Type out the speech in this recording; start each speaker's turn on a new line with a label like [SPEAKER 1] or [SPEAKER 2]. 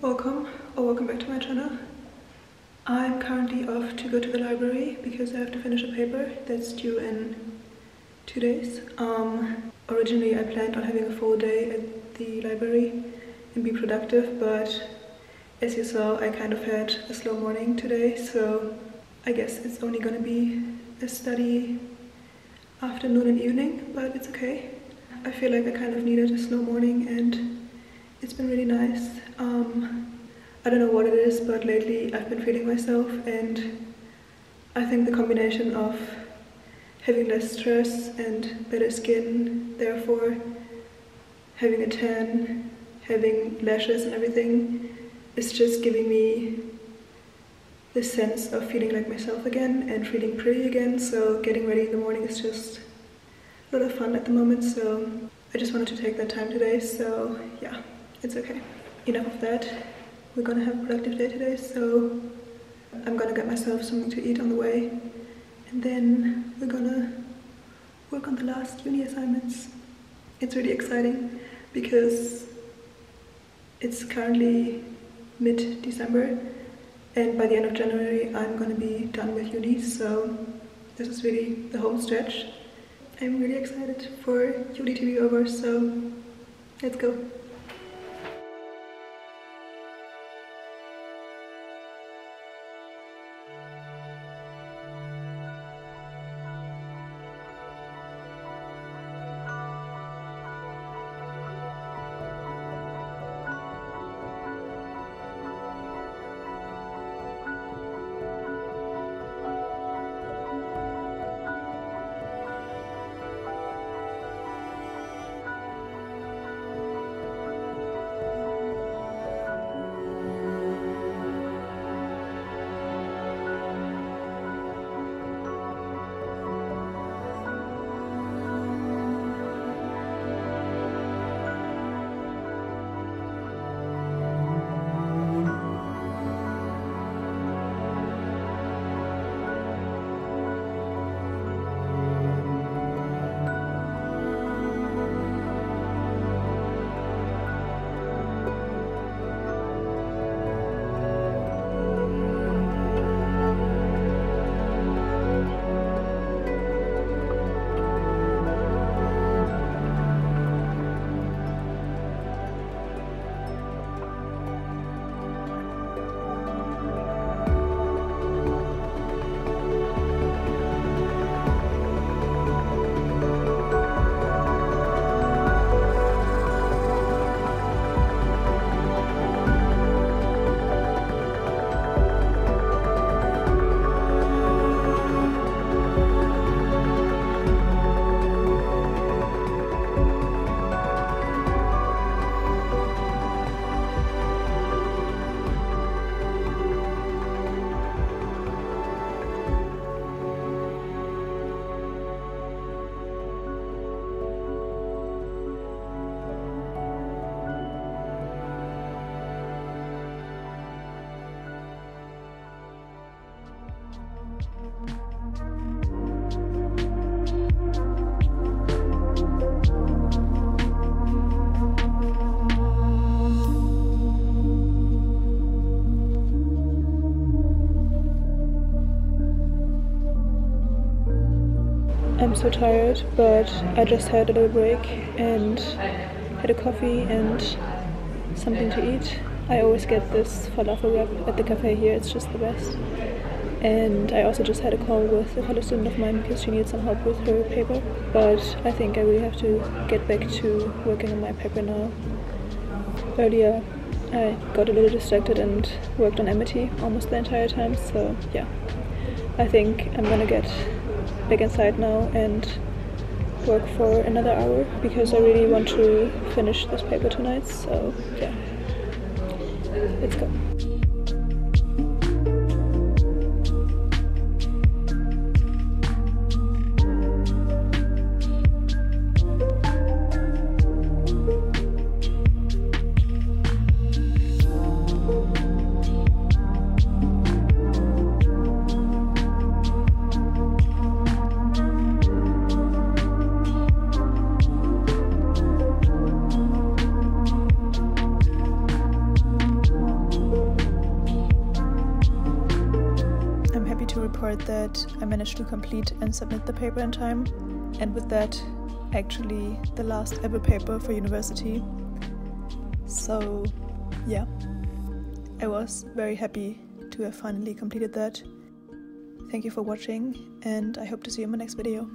[SPEAKER 1] Welcome or welcome back to my channel. I'm currently off to go to the library because I have to finish a paper that's due in two days. Um, originally I planned on having a full day at the library and be productive but as you saw I kind of had a slow morning today so I guess it's only gonna be a study afternoon and evening but it's okay. I feel like I kind of needed a slow morning and it's been really nice. Um, I don't know what it is but lately I've been feeling myself and I think the combination of having less stress and better skin, therefore having a tan, having lashes and everything is just giving me this sense of feeling like myself again and feeling pretty again. So getting ready in the morning is just a lot of fun at the moment. So I just wanted to take that time today. So yeah, it's okay. Enough of that. We're gonna have a productive day today. So I'm gonna get myself something to eat on the way. And then we're gonna work on the last uni assignments. It's really exciting because it's currently mid-December and by the end of January I'm gonna be done with uni so this is really the home stretch. I'm really excited for uni to be over so let's go. I'm so tired, but I just had a little break and had a coffee and something to eat. I always get this falafel wrap at the cafe here, it's just the best. And I also just had a call with a fellow student of mine because she needs some help with her paper. But I think I really have to get back to working on my paper now. Earlier I got a little distracted and worked on Amity almost the entire time, so yeah. I think I'm gonna get back inside now and work for another hour because I really want to finish this paper tonight. So yeah, let's go. Managed to complete and submit the paper in time, and with that, actually the last ever paper for university. So, yeah, I was very happy to have finally completed that. Thank you for watching, and I hope to see you in my next video.